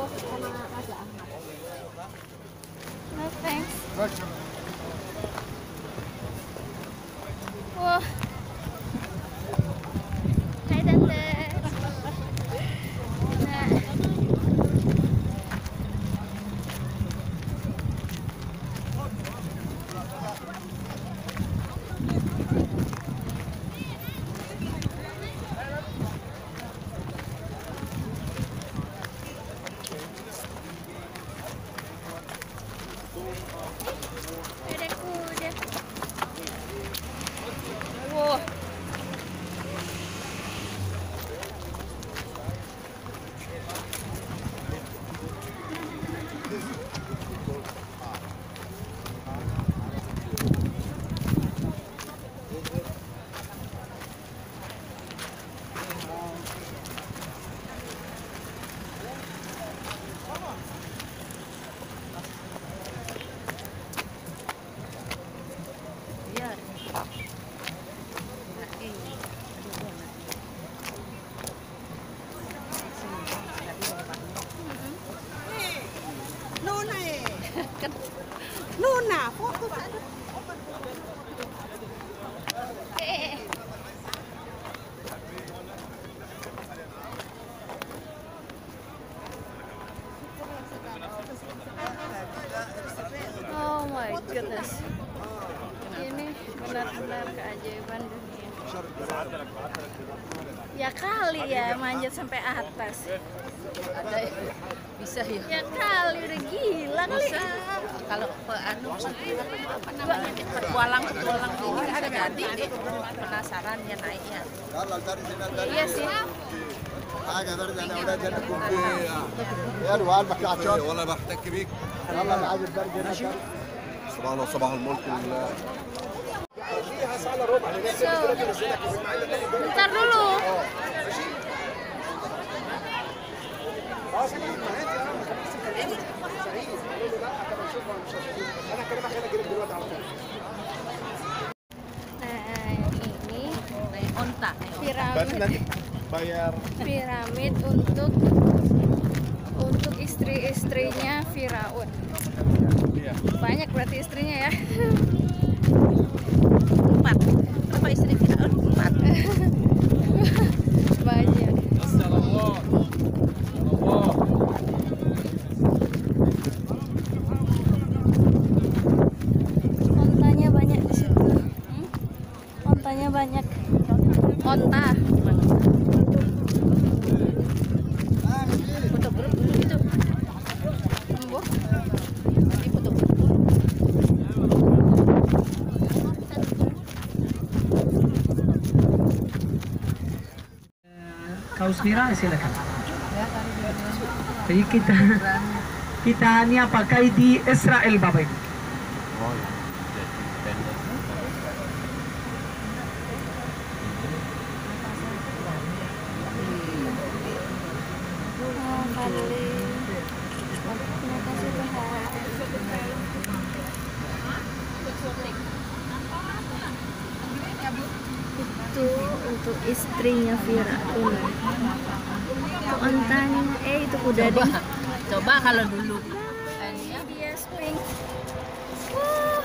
No, thanks. Ada kuda. Wah. Ya kali ya manjat sampai atas. ada bisa ya Ya kali udah gila kali. bisa kalau ke anu apa namanya petualang petualang ini ada jadi penasaran ya naiknya Iya sih. حاجه برد انا اولاد هنا تكون في يا وقلبك يا عطشان والله بحتك بيك يلا انا عايز البرد هنا صباح الله صباح الملك لله So, bentar dulu. Nah, ini onta piramid bayar piramid untuk untuk istri-istrinya Firaun. Banyak berarti istrinya ya. empat berapa istri Firaun empat Banyak. Ontanya banyak di situ. Hmm? Ontanya banyak. Onta. foto grup dulu gitu Embuh. di foto grup dulu Kau sendiri silakan. Jadi kita kita hanya pakai di Israel Bapak Ibu. Oh. Terima untuk istrinya Firaun. Itu ontanya, eh itu kuda coba ding. coba kalau dulu spring. Wah.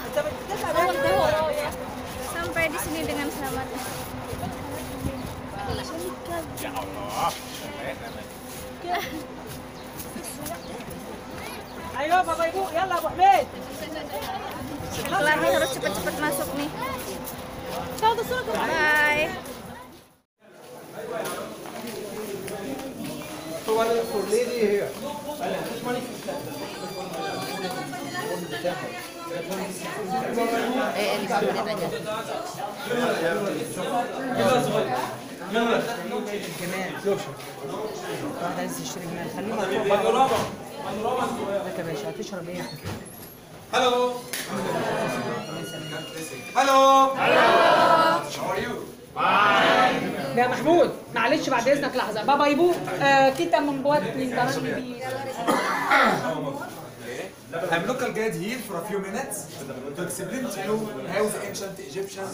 Sampai di sini dengan selamat. Ya Allah. Ayo Bapak Ibu, Bu Hamid. Kelar harus cepet-cepet masuk nih. one for lady جمال واحدة عايز إيه يا حبيبي؟ هلو هلو هلو How are you? Bye. يا محمود معلش بعد اذنك لحظه بابا يبو آه kita membuat lintaran di I'm local guide here for a few minutes to explain to you how the ancient Egyptians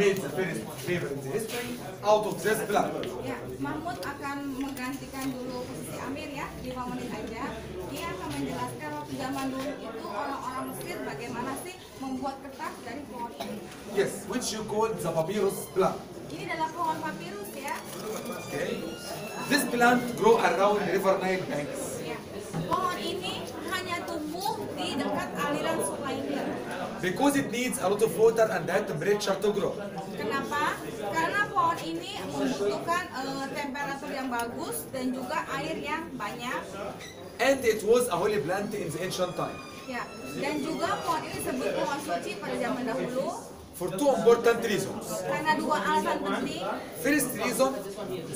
made the first paper in the history out of this plant. Ya, Mahmud akan menggantikan dulu posisi Amir ya, 5 menit aja. Dia akan menjelaskan waktu zaman dulu itu orang-orang Mesir bagaimana sih membuat kertas dari pohon ini. Yes, which you call the papyrus plant. Ini adalah pohon papirus ya. Okay. This plant grow around river Nile banks. ya. Pohon ini hanya tumbuh di dekat aliran sungai Nil. Because it needs a lot of water and high temperature to grow. Kenapa? Karena pohon ini membutuhkan eh, temperatur yang bagus dan juga air yang banyak. And it was a holy plant in the ancient time. Ya, dan juga pohon ini disebut pohon suci pada zaman dahulu For two important reasons. First reason,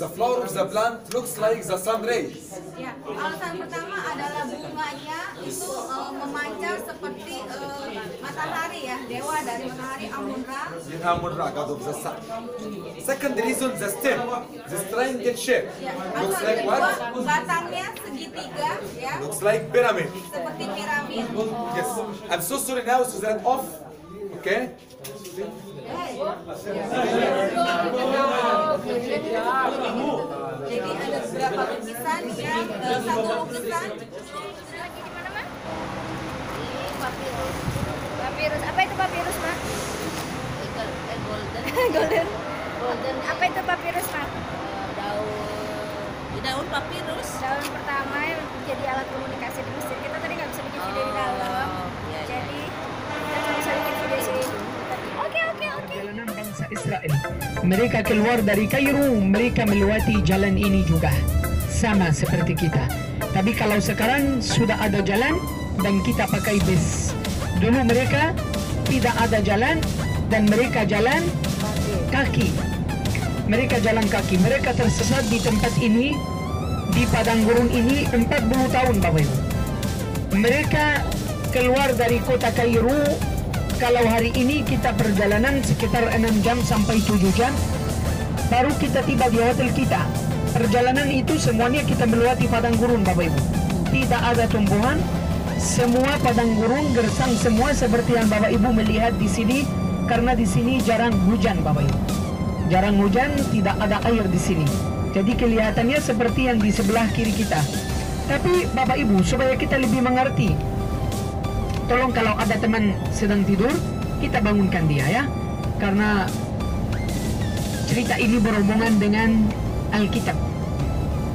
the flower of the plant looks like the sun rays. Ya, alasan pertama adalah bunganya itu eh, memancar seperti eh, matahari ya, dewa dari matahari Amun-Ra. Amun-Ra, god of the sun. Second reason, the stem, the triangle shape. Ya, Looks like what? batangnya segitiga ya, Looks like pyramid. seperti piramid. Yes. I'm so sorry now, so that off. Okay? Jadi ada beberapa lukisan yang satu lukisan Lagi di mana, Mak? Di papirus. Papirus. Apa itu papirus, Mak? golden Golden. Golden. Apa itu papirus, Mak? daun daun papirus Daun pertama yang jadi alat komunikasi di Mesir. Kita tadi nggak bisa bikin video di dalam. Israel. Mereka keluar dari Kairo, mereka melewati jalan ini juga. Sama seperti kita. Tapi kalau sekarang sudah ada jalan dan kita pakai bis. Dulu mereka tidak ada jalan dan mereka jalan kaki. Mereka jalan kaki. Mereka tersesat di tempat ini, di padang gurun ini 40 tahun Bapak Ibu. Mereka keluar dari kota Kairo kalau hari ini kita perjalanan sekitar 6 jam sampai 7 jam baru kita tiba di hotel kita. Perjalanan itu semuanya kita melewati padang gurun Bapak Ibu. Tidak ada tumbuhan semua padang gurun gersang semua seperti yang Bapak Ibu melihat di sini karena di sini jarang hujan Bapak Ibu. Jarang hujan tidak ada air di sini. Jadi kelihatannya seperti yang di sebelah kiri kita. Tapi Bapak Ibu supaya kita lebih mengerti tolong kalau ada teman sedang tidur kita bangunkan dia ya karena cerita ini berhubungan dengan Alkitab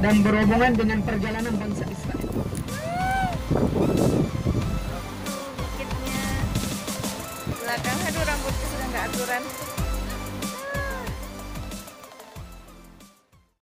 dan berhubungan dengan perjalanan bangsa Israel. Bukitnya. Belakang, aduh rambutku sudah nggak aturan.